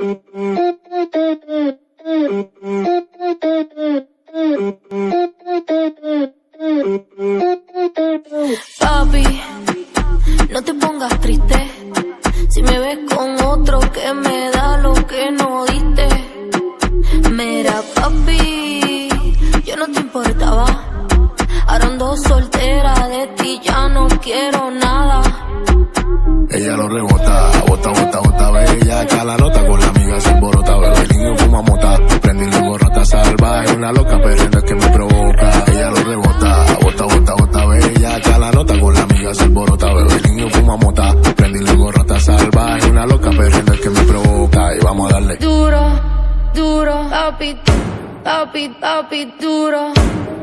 Papi, no te pongas triste. Si me ves con otro que me da lo que no diste. Mira, papi, yo no te importaba. Ahora soltera de ti, ya no quiero nada. Ella lo rebota, bota, bota, bota, bella, cala nota con la amiga se borota, el niño fuma mota, prende y luego rata salvaje, una loca perdiendo que me provoca. Ella lo rebota, bota, bota, bota, bella, cala nota con la amiga se borota, bebe el niño fuma mota, prende y luego rata salvaje, una loca perdiendo que me provoca. Y vamos a darle. Duro, duro, papi, papi, papi, duro,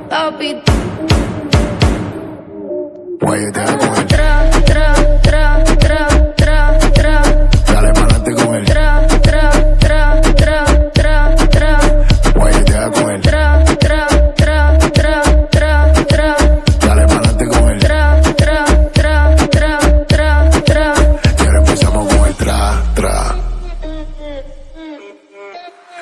papi. Con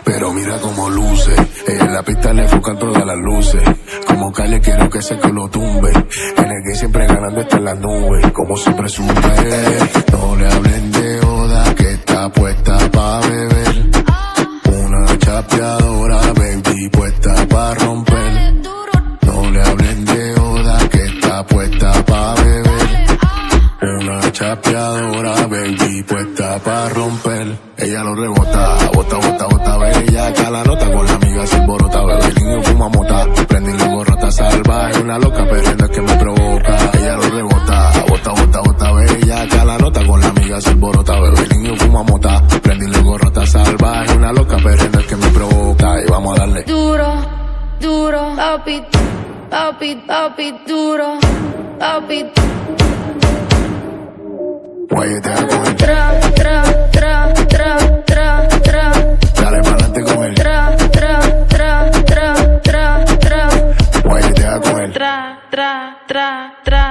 Pero mira cómo luce, en la pista le enfocan todas las luces. Como calle quiero que se que lo tumbe. En el que siempre ganando está en las nubes, como siempre sube. No le hablen de Oda que está puesta pa' beber. Una chapeadora, baby, puesta pa' romper. No le hablen de Oda que está puesta pa' beber. Una chapeadora, baby, puesta pa' romper. Ella lo rebota, bota, bota, bota, bella. Cala nota con la amiga sin borota, bebe. El niño fuma mota, prende y luego rata salvaje. Una loca perdiendo que me provoca. Ella lo rebota, bota, bota, bota, bella. Cala nota con la amiga sin borota, bebe. El niño fuma mota, prende y luego rata salvaje. Una loca perdiendo que me provoca. Y vamos a darle. Duro, duro, papi, papi, papi, duro, papi. Tra, tra, tra, tra, tra,